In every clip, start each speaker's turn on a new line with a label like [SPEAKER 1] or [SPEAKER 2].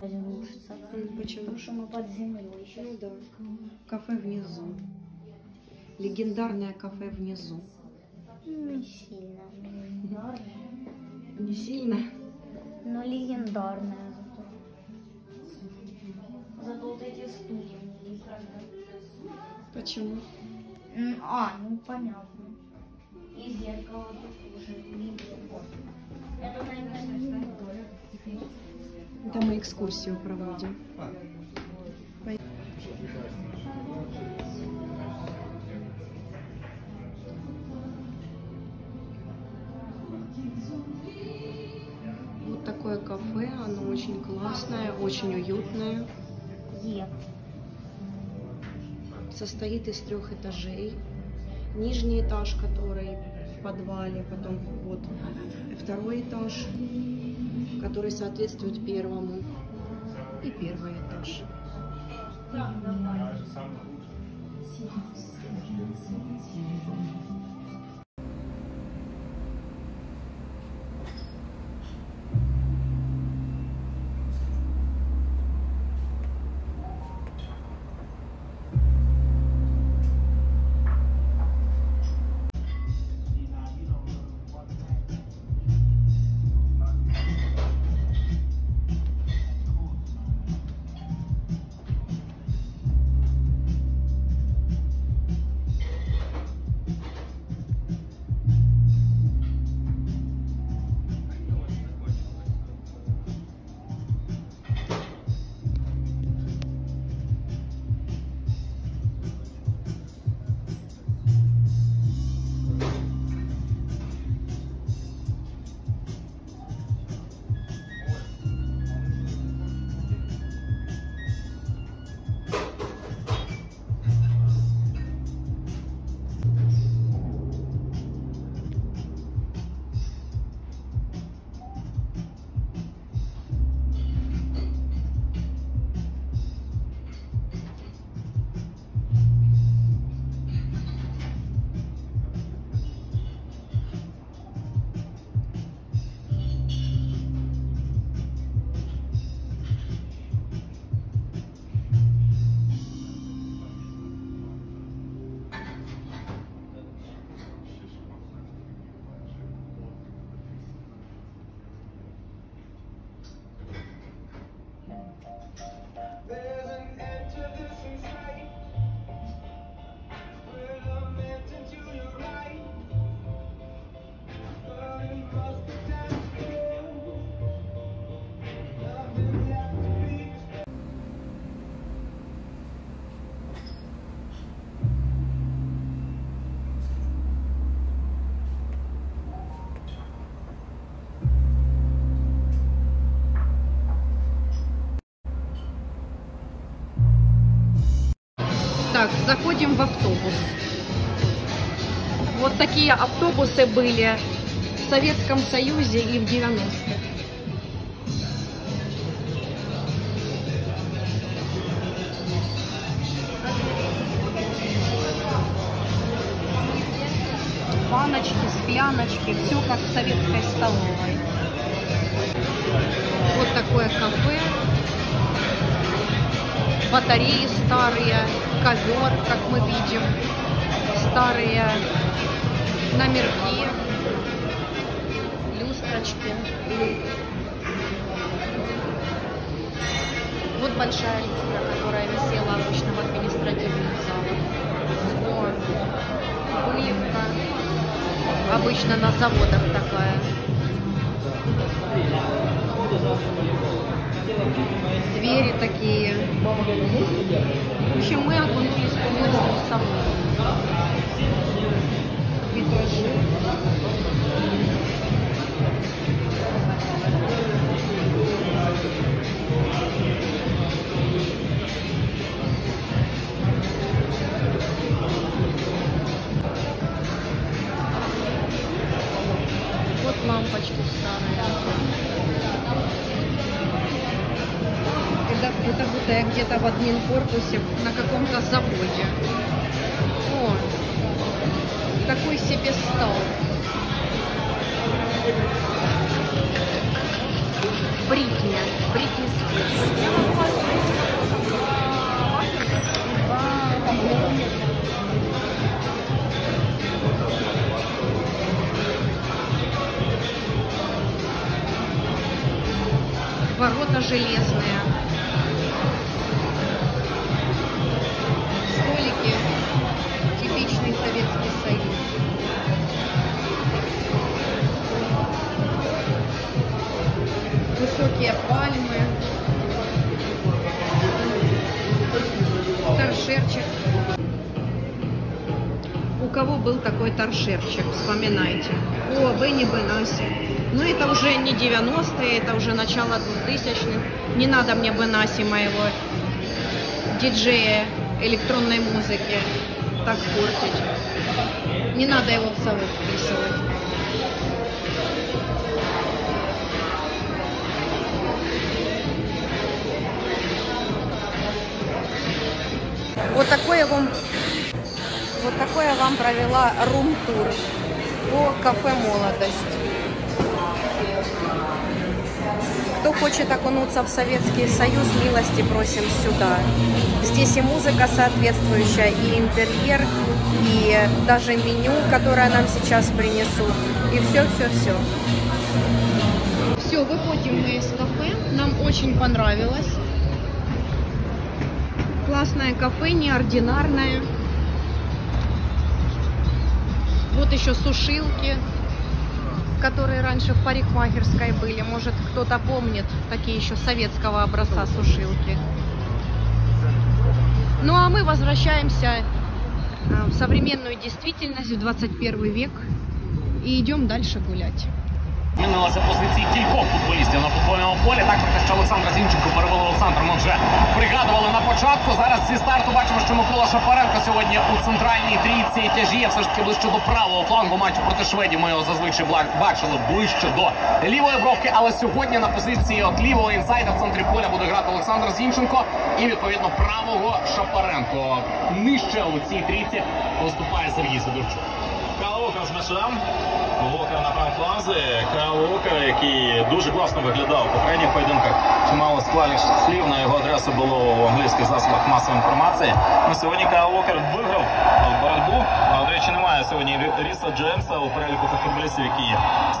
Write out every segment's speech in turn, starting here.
[SPEAKER 1] Почему?
[SPEAKER 2] Потому что мы под землей сейчас.
[SPEAKER 1] Ну да. Кафе внизу. Легендарное кафе внизу.
[SPEAKER 2] Не сильно. Легендарное.
[SPEAKER 1] Не сильно.
[SPEAKER 2] Но легендарное зато. Зато вот эти стулья мне не нравятся.
[SPEAKER 1] Почему?
[SPEAKER 2] А, ну понятно. И зеркало тут уже
[SPEAKER 1] экскурсию проводим. Вот такое кафе, оно очень классное, очень уютное. Состоит из трех этажей. Нижний этаж, который в подвале, потом вот второй этаж, который соответствует первому, и первый этаж.
[SPEAKER 3] There's There
[SPEAKER 1] Так, заходим в автобус. Вот такие автобусы были в Советском Союзе и в 90-х. Баночки, скляночки, все как в советской столовой. Вот такое кафе батареи старые, ковер, как мы видим, старые номерки, люстрочки. Вот большая люстра, которая висела обычно в административных залах. Вот. Выливка. Обычно на заводах такая. Двери такие. В общем, мы окунулись полностью в салон. Витражи. Ну, Это будто я где-то в админ-корпусе на каком-то заводе. О, такой себе стол. Бритни, Бритни Спирс. ворота железные. Торшерчик. У кого был такой торшерчик, вспоминайте. О, Бенни Бенаси. Ну, это уже не 90-е, это уже начало 2000-х. Не надо мне Бенаси моего диджея электронной музыки так портить. Не надо его в сову вписывать. Вам провела рум-тур по кафе «Молодость». Кто хочет окунуться в Советский Союз, милости просим сюда. Здесь и музыка соответствующая, и интерьер, и даже меню, которое нам сейчас принесут. И все-все-все. Все, выходим мы из кафе. Нам очень понравилось. Классное кафе, неординарное. Вот еще сушилки, которые раньше в парикмахерской были. Может, кто-то помнит такие еще советского образца сушилки. Ну а мы возвращаемся э, в современную действительность, в 21 век и идем дальше гулять.
[SPEAKER 4] Змінилися позиції кількох футболістів на футбольному полі. Так про те, що Олександра Зінченко перевели Олександр. Ми вже пригадували на початку. Зараз зі старту бачимо, що Микола Шапаренко сьогодні у центральній трійці тяжіє все ж таки ближче до правого флангу матчу проти Шведів. Ми його зазвичай бачили ближче до лівої бровки. Але сьогодні на позиції от лівого інсайда в центрі поля буде грати Олександр Зінченко і відповідно правого Шапаренко. Нижче у цій трійці виступає Сергій Сидорчук.
[SPEAKER 5] Кайл з м'ячем. Уокер на фланзі. Кайл який дуже класно виглядав в попередніх поєдинках. Чимало склальних слів на його адресу було в англійських засобах масової інформації. На сьогодні Кайл виграв боротьбу. До речі, немає сьогодні Ріса Джеймса у переліку футболістів, які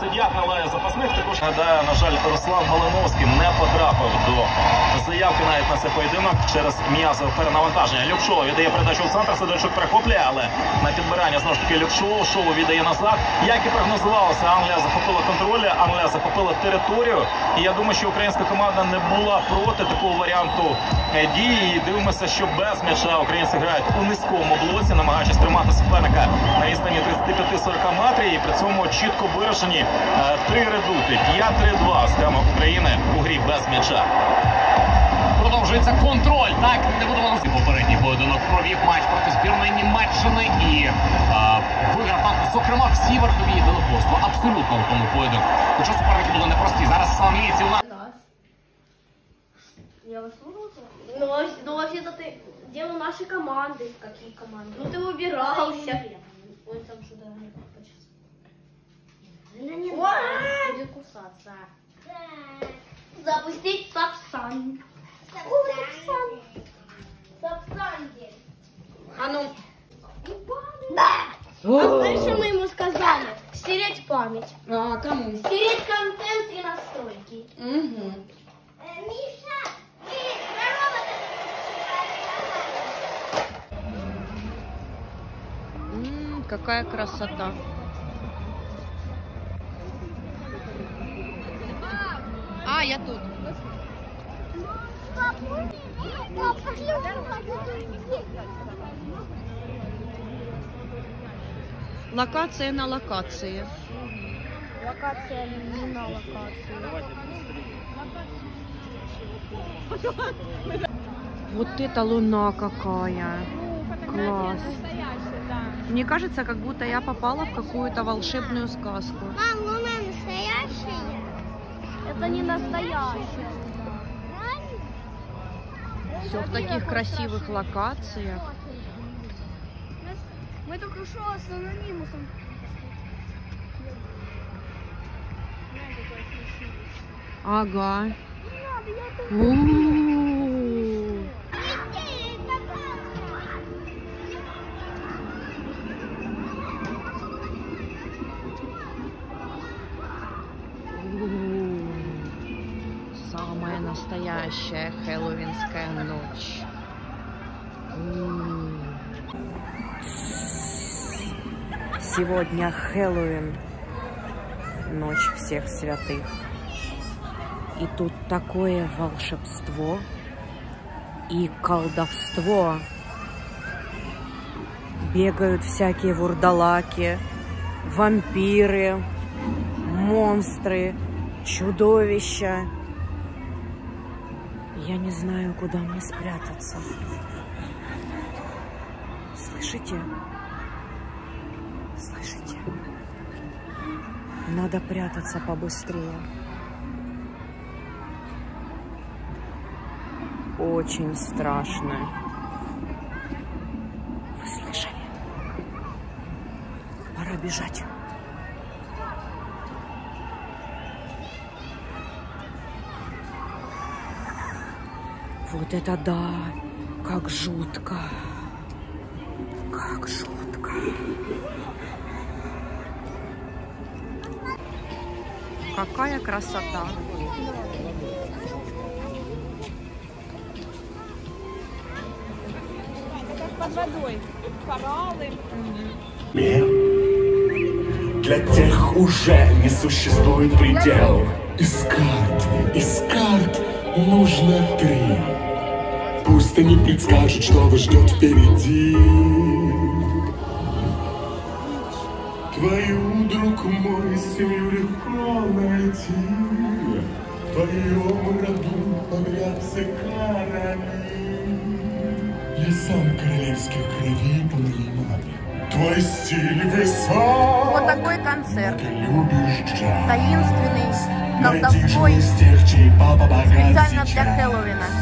[SPEAKER 5] сидять на лаві запасних. Також гадаю, на жаль, Руслан Малиновський не потрапив до заявки навіть на цей поєдинок через м'язове перенавантаження. Люкшоу віддає передачу в центр, Сидорчук перехоплює, але на підбирання знову ж таки Люкшоу, шоу віддає назад. Як і прогнозувалося, Англія захопила контроль, Англія захопила територію. І я думаю, що українська команда не була проти такого варіанту е, дії. І дивимося, що без м'яча українці грають у низькому блоці, намагаючись тримати суперника на відстані 35-40 метрів. І при цьому чітко виражені е, три редути. 5-3-2 схема України у грі без м'яча.
[SPEAKER 4] Продовжується контроль. Так не будемо попередній поєдинок провів матч проти збірної Німеччини і виграв там, зокрема, всі верхові єдиноборства. Абсолютно у тому поєдинку. Хоча суперники були непрості. Зараз славійці у нас.
[SPEAKER 6] Раз. Я вас слушал? Ну, вообще- ну вообще-то ты делал наши команды. Какие команды? Ну ты выбирался. Ой, там что-то почесал. Будет кусаться. Запустить сапсан. Сапсан. Сапсан.
[SPEAKER 1] А ну.
[SPEAKER 6] А знаешь, что мы ему сказали? Стереть память.
[SPEAKER 1] А, кому?
[SPEAKER 6] Стереть контент и настройки.
[SPEAKER 1] Угу.
[SPEAKER 6] Миша, ты
[SPEAKER 1] М, какая красота. А, я тут. Локация на локации.
[SPEAKER 6] Локация не на локации.
[SPEAKER 1] Вот это луна какая. Класс. Мне кажется, как будто я попала в какую-то волшебную сказку.
[SPEAKER 6] Мам, луна настоящая? Это не настоящая.
[SPEAKER 1] Все в таких красивых локациях.
[SPEAKER 6] Мы только что с анонимусом.
[SPEAKER 1] Ага. У-у-у. Сегодня Хэллоуин, ночь всех святых. И тут такое волшебство и колдовство. Бегают всякие вурдалаки, вампиры, монстры, чудовища. Я не знаю, куда мне спрятаться. Слышите? Надо прятаться побыстрее. Очень страшно. Вы слышали? Пора бежать. Вот это да! Как жутко! Как жутко! Какая красота!
[SPEAKER 7] Мир для тех уже не существует предел. Из карт, из карт нужно три. Пусть они предскажут, что вас ждет впереди. Твою, друг мой, семью легко найти. В твоем роду подрядся короли. Я сам королевских кровей по моей маме. Твой стиль высок.
[SPEAKER 1] Вот такой концерт.
[SPEAKER 7] Ты любишь джаз.
[SPEAKER 1] Таинственный, колдовской, специально для. Хэллоуина.